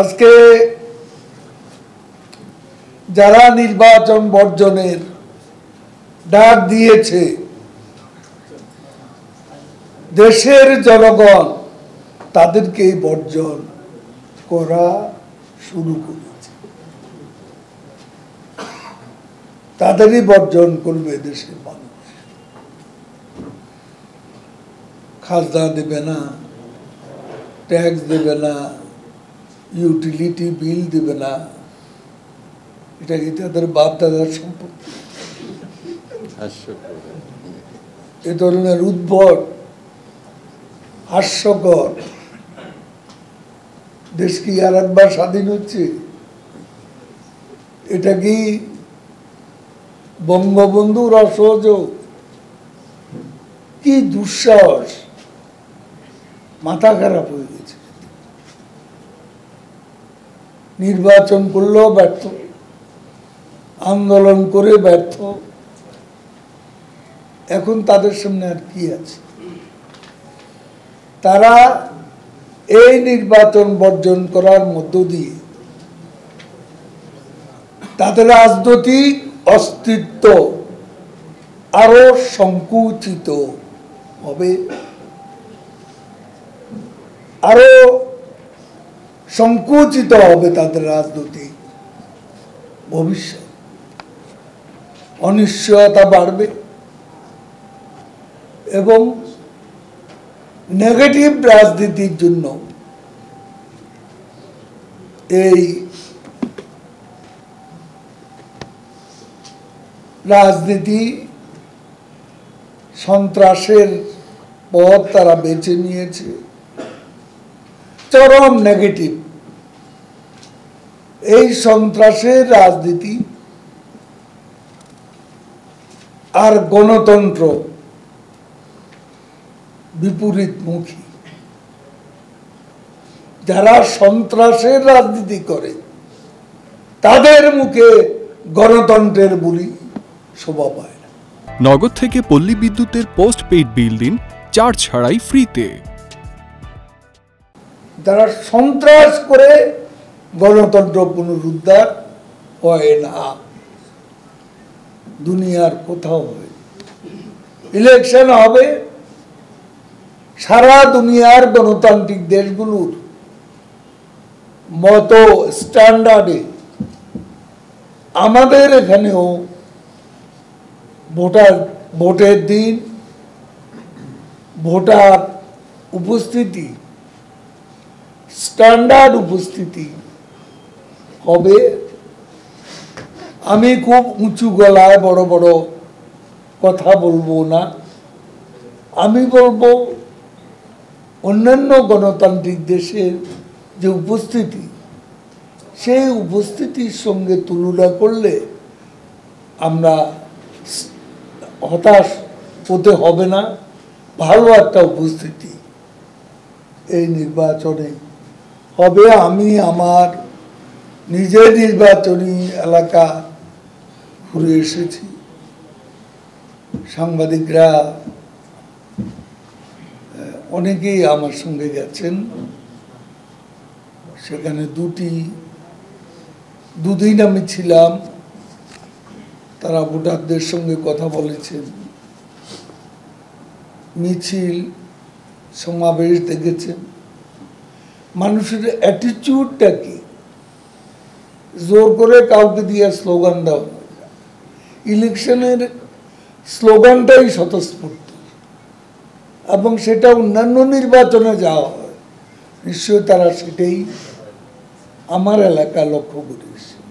আজকে যারা নির্বাচন বর্জনের ডাক দিয়েছে, দেশের জনগণ তাদেরকে বর্জন করা শুরু করেছে। তাদেরই বর্জন করবে দেশের মানুষ। খাজনা দেবে না ট্যাক্স দেবে না ইউটিলিটি বিল দেবে না। এটা কি তাদের বাপ দাদার সম্পত্তি এ ধরনের উদ্ভট হাস্যকর। দেশ কি আর একবার স্বাধীন হচ্ছে? এটা কি বঙ্গবন্ধুর অসহযোগ? কি দুঃসাহস? মাথা খারাপ হয়ে গেছে। নির্বাচন করলেও ব্যর্থ। আন্দোলন করে ব্যর্থ। এখন তাদের সামনে আর কি আছে? তারা এই নির্বাচন বর্জন করার মধ্য দিয়ে তাদের রাজনৈতিক অস্তিত্ব আরও সংকুচিত হবে। আরও সংকুচিত হবে তাদের রাজনৈতিক ভবিষ্যৎ। অনিশ্চয়তা বাড়বে এবং নেগেটিভ রাজনীতির জন্য এই রাজনীতি সন্ত্রাসের পথ তারা বেছে নিয়েছে। চরম নেগেটিভ এই সন্ত্রাসের রাজনীতি আর গণতন্ত্র বিপরীতমুখী। যারা সন্ত্রাসের রাজনীতি করে, তাদের মুখে গণতন্ত্রের বলি শোভা পায় নগদ থেকে পল্লী বিদ্যুতের পোস্ট পেইড বিল দিন চার্জ ছাড়াই ফ্রিতে যারা সন্ত্রাস করে গণতন্ত্র পুনরুদ্ধার হয় না। দুনিয়ার কোথাও হয় ইলেকশন হবে। সারা দুনিয়ার গণতান্ত্রিক দেশগুলোর মতো স্ট্যান্ডার্ডে আমাদের এখানেও ভোটার, ভোটের দিন, ভোটার উপস্থিতি স্ট্যান্ডার্ড উপস্থিতি। হবে আমি খুব উঁচু গলায় বড় বড় কথা বলব না। আমি বলব, অন্যান্য গণতান্ত্রিক দেশের যে উপস্থিতি, সেই উপস্থিতির সঙ্গে তুলনা করলে আমরা হতাশ হতে হবে না। ভালো একটা উপস্থিতি এই নির্বাচনে। হবে আমি আমার নিজের নির্বাচনী এলাকা ঘুরে এসেছি। সাংবাদিকরা অনেকেই আমার সঙ্গে গেছেন। সেখানে দুটি, দুদিন আমি ছিলাম। তারা ভোটারদের সঙ্গে কথা বলেছেন। মিছিল, সমাবেশ দেখেছেন। মানুষের অ্যাটিটিউডটা কি? জোর করে কাউকে দিয়ে স্লোগান দেওয়া ইলেকশনের স্লোগানটাই স্বতঃস্ফূর্ত। এবং সেটা অন্যান্য নির্বাচনে যাওয়া হয়। নিশ্চয়ই তারা সেটাই আমার এলাকা লক্ষ্য করেছে